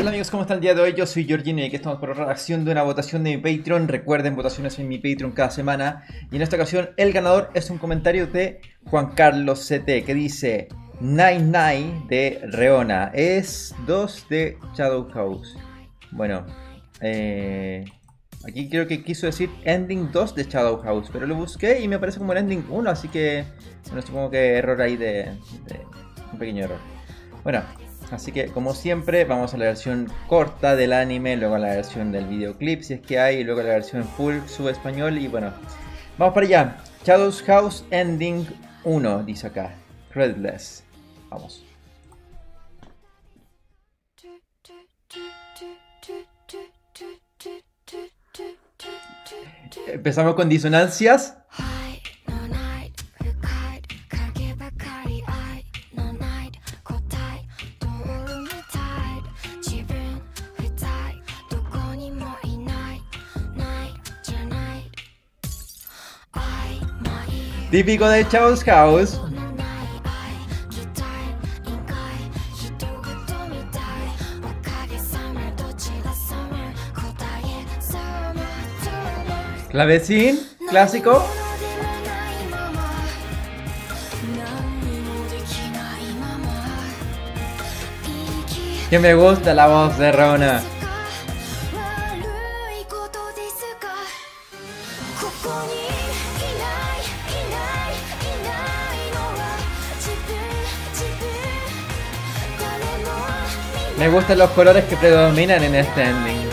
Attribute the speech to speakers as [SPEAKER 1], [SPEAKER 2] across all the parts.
[SPEAKER 1] Hola amigos, ¿cómo están el día de hoy? Yo soy Georgino y aquí estamos por la reacción de una votación de mi Patreon. Recuerden, votaciones en mi Patreon cada semana. Y en esta ocasión, el ganador es un comentario de Juan Carlos CT que dice Nine Nine de Reona. Es 2 de Shadow House. Bueno, eh, aquí creo que quiso decir Ending 2 de Shadow House, pero lo busqué y me parece como el Ending 1, así que bueno, supongo que error ahí de un pequeño error. Bueno, Así que como siempre vamos a la versión corta del anime, luego a la versión del videoclip si es que hay, y luego a la versión full sub español y bueno. Vamos para allá. Shadows House Ending 1, dice acá. Redless. Vamos. Empezamos con disonancias. Típico de Chaos House. Clavecín, clásico. Que me gusta la voz de Rona. Me gustan los colores que predominan en este ending.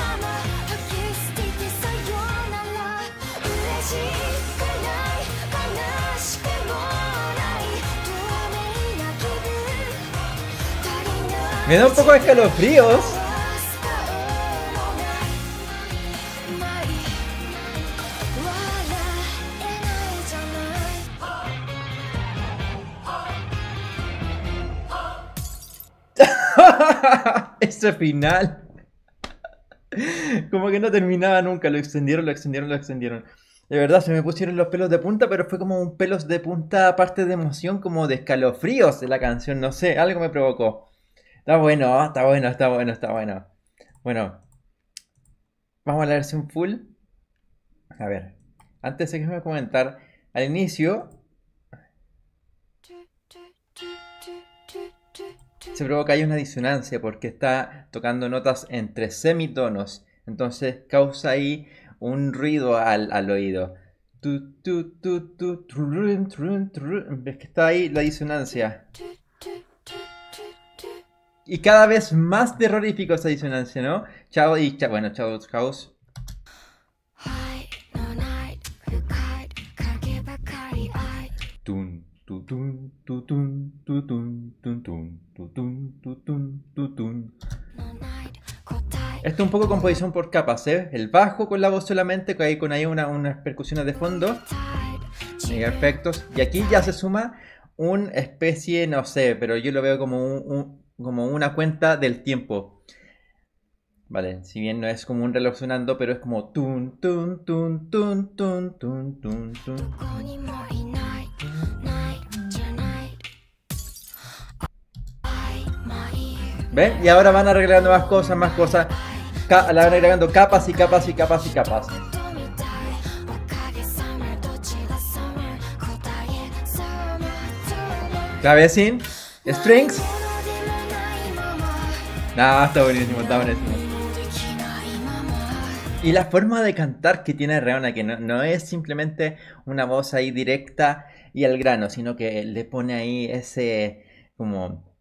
[SPEAKER 1] Me da un poco de escalofríos. Final. Como que no terminaba nunca. Lo extendieron, lo extendieron, lo extendieron. De verdad, se me pusieron los pelos de punta, pero fue como un pelos de punta aparte de emoción, como de escalofríos de la canción. No sé, algo me provocó. Está bueno, está bueno, está bueno, está bueno. Bueno, vamos a la versión full. A ver, antes de que me comentar, al inicio se provoca ahí una disonancia porque está tocando notas entre semitonos. Entonces causa ahí un ruido al, oído. ¿Ves que está ahí la disonancia? Y cada vez más terrorífico esa disonancia, ¿no? Chao y chao. Bueno, chao House. Esto es un poco composición por capas, ¿eh? El bajo con la voz solamente, con ahí unas percusiones de fondo. Y efectos. Y aquí ya se suma una especie, no sé, pero yo lo veo como, como una cuenta del tiempo. Vale, si bien no es como un reloj sonando, pero es como tun, tun, tun, tun, tun, tun, tun, tun. ¿Ven? Y ahora van arreglando más cosas, más cosas. la van agregando capas y capas y capas y capas. Clavecín, strings. No, está buenísimo, está buenísimo. Y la forma de cantar que tiene Reona, que no, es simplemente una voz ahí directa y al grano, sino que le pone ahí ese como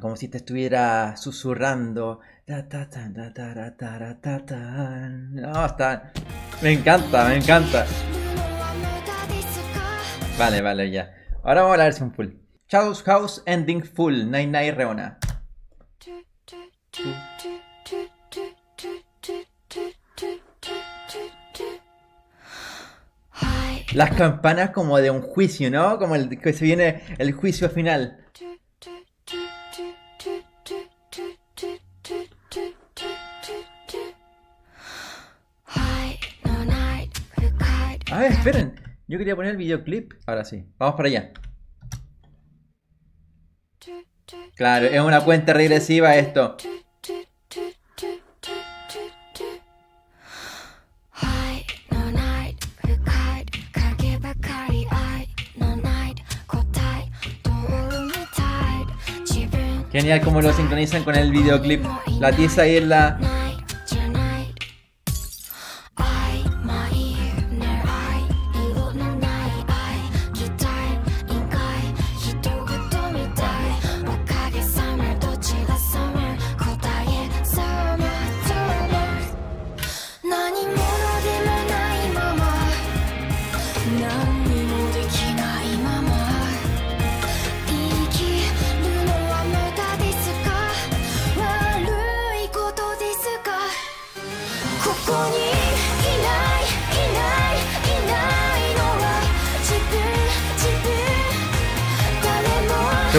[SPEAKER 1] como si te estuviera susurrando. No, está. Me encanta, me encanta. Vale, vale, ya. Ahora vamos a la versión full. Shadows House Ending Full, Night Night Reona. Las campanas como de un juicio, ¿no? Como el que se viene el juicio final. Ah, esperen. Yo quería poner el videoclip. Ahora sí. Vamos para allá.
[SPEAKER 2] Claro, es una cuenta regresiva esto. Genial como lo sincronizan con el videoclip. La tiza ahí en la,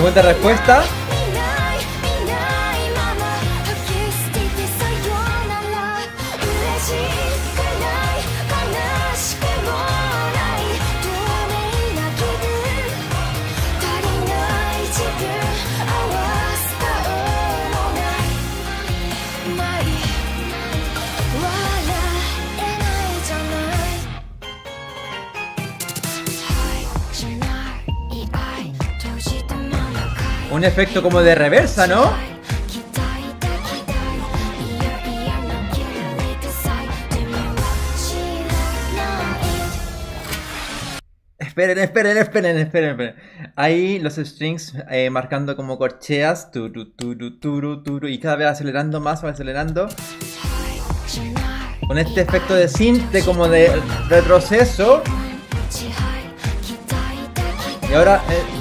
[SPEAKER 1] も
[SPEAKER 2] Pregunta respuesta. un efecto como de reversa, ¿no? Esperen, esperen, esperen, esperen, esperen. Ahí los strings eh, marcando como corcheas. Turu, turu, turu, turu, y cada vez acelerando más, acelerando. Con este efecto de cinte como de retroceso. Y ahora eh,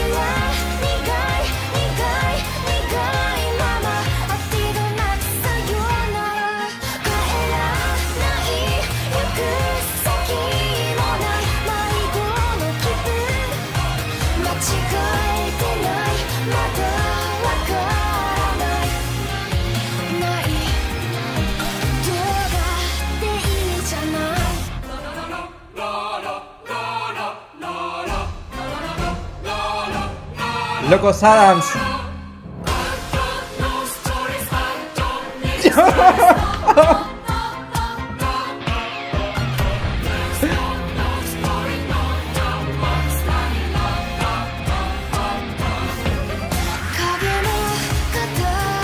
[SPEAKER 2] Locos Adams.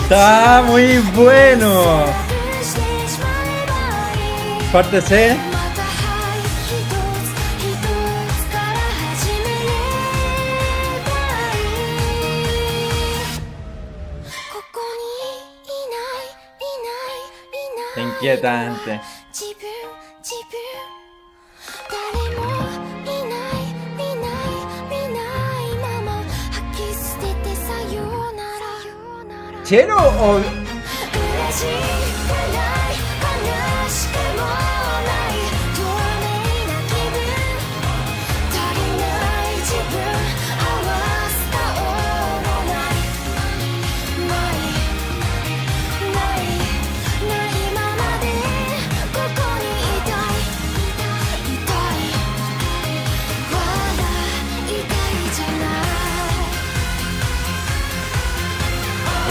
[SPEAKER 2] Está muy bueno. Parte C.
[SPEAKER 1] いないいない
[SPEAKER 2] Inquietante.
[SPEAKER 1] 自分自分誰もいないいないいないまま吐き捨ててさよなら
[SPEAKER 2] ¿Chelo o.?
[SPEAKER 1] 嬉し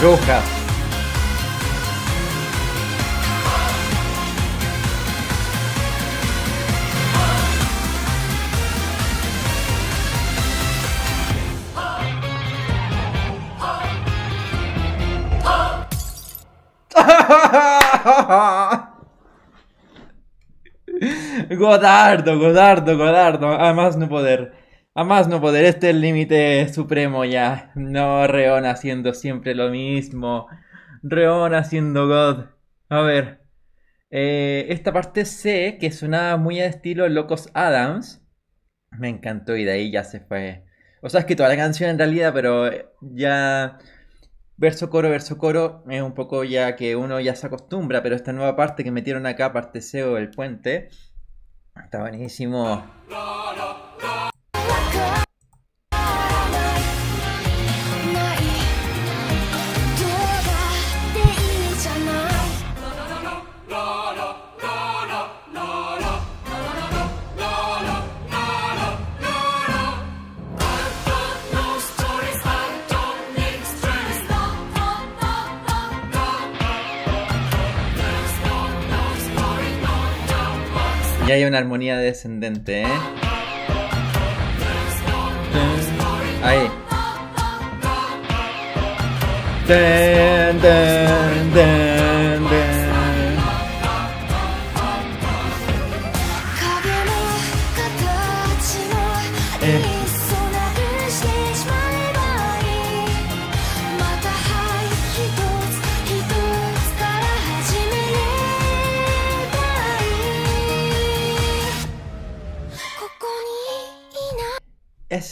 [SPEAKER 2] Brujas. Godardo, Godardo, Godardo. A más no poder. A más no poder. Este es el límite supremo ya. No, Reon haciendo siempre lo mismo. Reon haciendo God. A ver. Eh, esta parte C, que sonaba muy a estilo Locos Adams. Me encantó y de ahí ya se fue. O sea, es que toda la canción en realidad, pero ya
[SPEAKER 1] verso coro, verso coro, es un poco ya que uno ya se acostumbra, pero esta nueva parte que metieron acá, parte SEO del puente, está buenísimo. Hay una armonía descendente, ¿eh? Ahí. Ten, ten, ten, ten.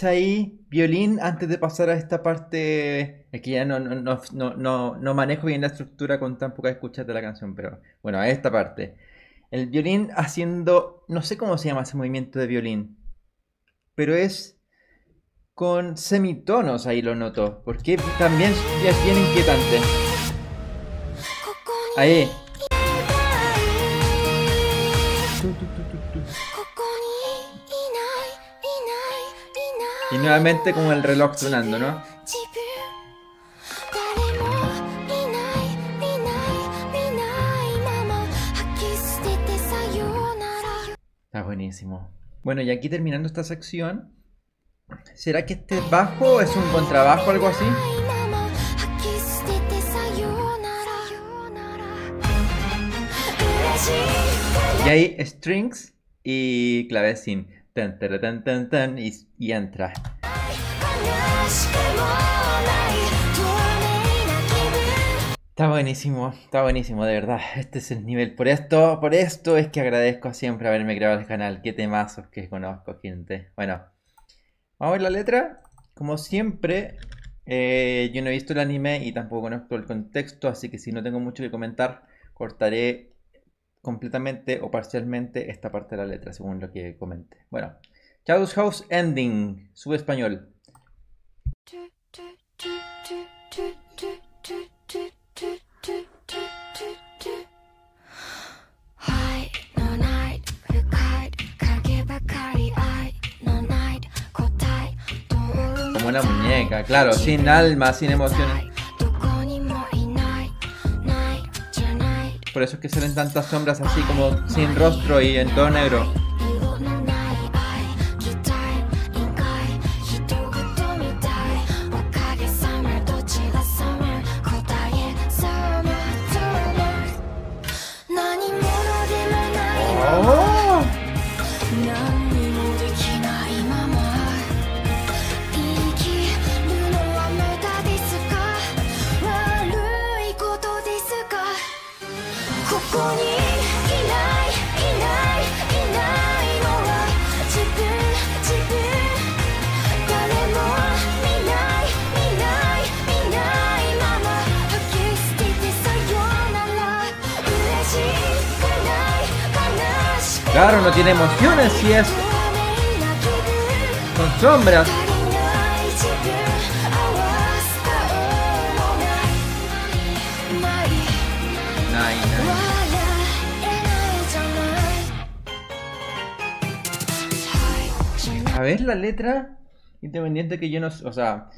[SPEAKER 1] ahí, violín, antes de pasar a esta parte. Aquí ya no, no, no, no, manejo bien la estructura con tan poca escucha de la canción, pero bueno, a esta parte. El violín haciendo. No sé cómo se llama ese movimiento de violín, pero es con semitonos ahí lo noto, porque también es bien inquietante. Ahí. Y nuevamente con el reloj sonando, ¿no? Está buenísimo. Bueno, y aquí terminando esta sección, ¿será que este bajo es un contrabajo o algo así? Y hay strings y clavecín. Tan, tan, tan, tan, y, entra. Está buenísimo, está buenísimo, de verdad. Este es el nivel. Por esto, por esto es que agradezco siempre haberme creado el canal. Qué temazos que conozco, gente. Bueno, vamos a ver la letra. Como siempre, eh, yo no he visto el anime y tampoco conozco el contexto, así que si no tengo mucho que comentar, cortaré completamente o parcialmente esta parte de la letra, según lo que comenté. Bueno, Child's House Ending, sub español. Como una muñeca, claro, sin alma, sin emociones. Por eso es que salen tantas sombras así como sin rostro y en todo negro. Claro, no tiene emociones, así es. Con sombras. A ver la letra, independiente que yo no... O sea,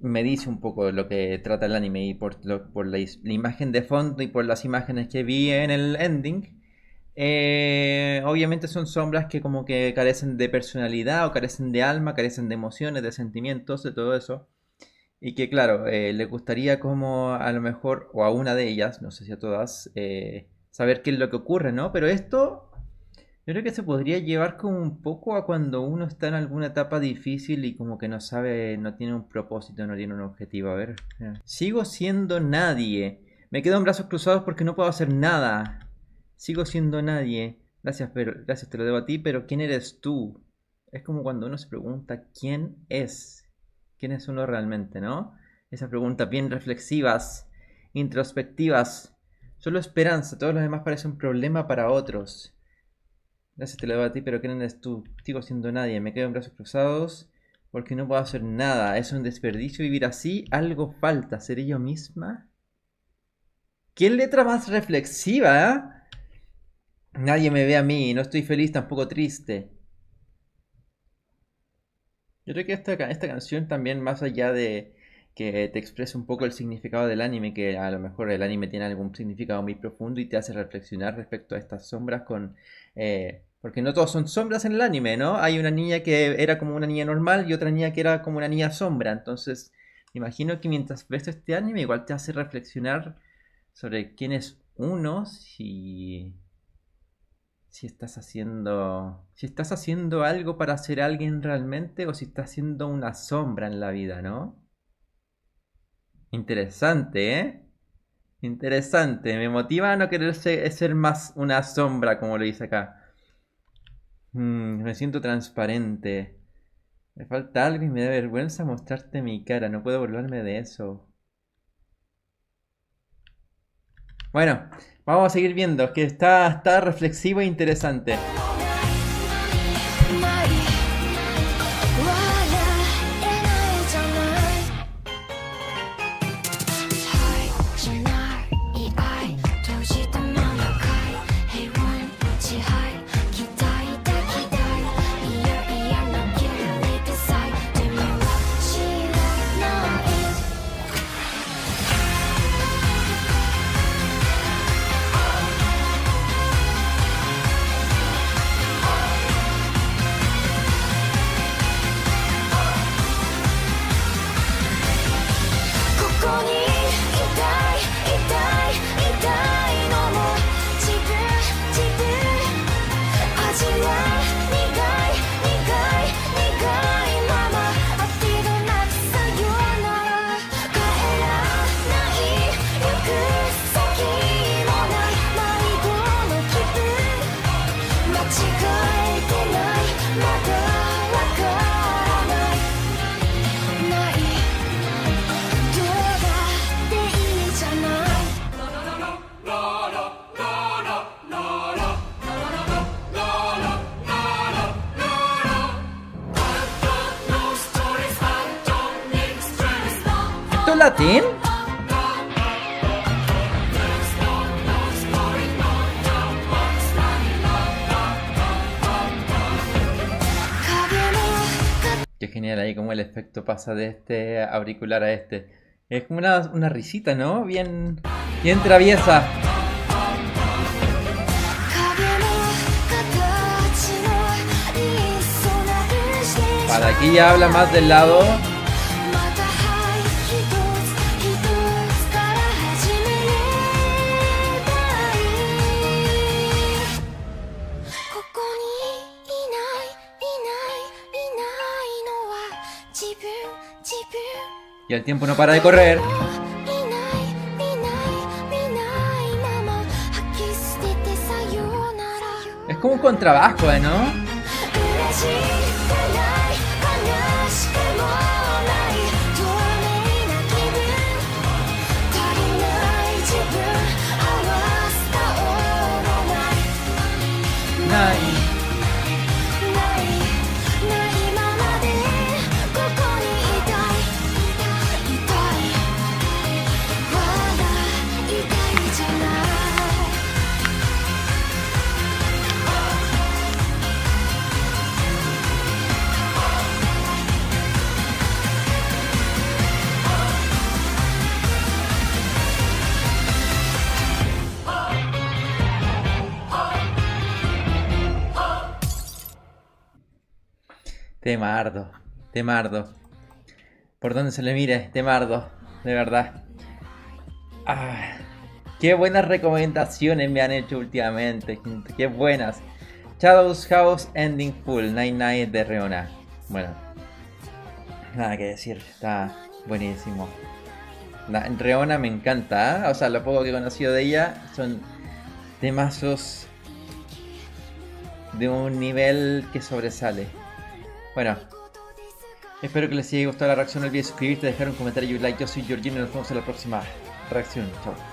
[SPEAKER 1] me dice un poco lo que trata el anime y por, lo, por la, imagen de fondo y por las imágenes que vi en el ending eh, obviamente son sombras que como que carecen de personalidad o carecen de alma, carecen de emociones, de sentimientos, de todo eso. Y que claro, eh, le gustaría como a lo mejor, o a una de ellas, no sé si a todas, eh, saber qué es lo que ocurre, ¿no? Pero esto yo creo que se podría llevar como un poco a cuando uno está en alguna etapa difícil y como que no sabe, no tiene un propósito, no tiene un objetivo. A ver. Sigo siendo nadie. Me quedo en brazos cruzados porque no puedo hacer nada. Sigo siendo nadie. Gracias, pero gracias, te lo debo a ti, pero ¿quién eres tú? Es como cuando uno se pregunta quién es. ¿Quién es uno realmente, no? Esas preguntas bien reflexivas, introspectivas. Solo esperanza, todos los demás parecen un problema para otros. Gracias te lo doy a ti, pero ¿quién eres tú? Sigo siendo nadie, me quedo en brazos cruzados porque no puedo hacer nada. Es un desperdicio vivir así, algo falta. ¿Seré yo misma? ¿Qué letra más reflexiva? eh? Nadie me ve a mí, no estoy feliz, tampoco triste. Yo creo que esta, esta canción también, más allá de que te exprese un poco el significado del anime, que a lo mejor el anime tiene algún significado muy profundo y te hace reflexionar respecto a estas sombras con... eh, porque no todos son sombras en el anime, ¿no? Hay una niña que era como una niña normal y otra niña que era como una niña sombra. Entonces, imagino que mientras ves este anime igual te hace reflexionar sobre quién es uno, si si estás haciendo, si estás haciendo algo para ser alguien realmente o si estás haciendo una sombra en la vida, ¿no? Interesante, ¿eh? Interesante. Me motiva a no querer ser, ser más una sombra, como lo dice acá. Mm, me siento transparente. Me falta algo y me da vergüenza mostrarte mi cara. No puedo burlarme de eso. Bueno, vamos a seguir viendo, que está, está reflexivo e interesante. proyecto Latín? Qué genial ahí como el efecto pasa de este auricular a este. Es como una risita, ¿no? Bien, bien traviesa. Para aquí ya habla más del lado Y el tiempo no para de correr. Es como un contrabajo, ¿eh, ¿no? Temardo, temardo. Por donde se le mire, temardo, de verdad. Ah, qué buenas recomendaciones me han hecho últimamente, qué buenas. Shadows House Ending Full, Night Night de Reona. Bueno, nada que decir, está buenísimo. Reona me encanta, ¿ah? o sea, lo poco que he conocido de ella son temazos de un nivel que sobresale. Bueno, Espero que les haya gustado la reacción. No olvides suscribirte, dejar un comentario y un like. Yo soy Georgino y nos vemos en la próxima reacción. Chao.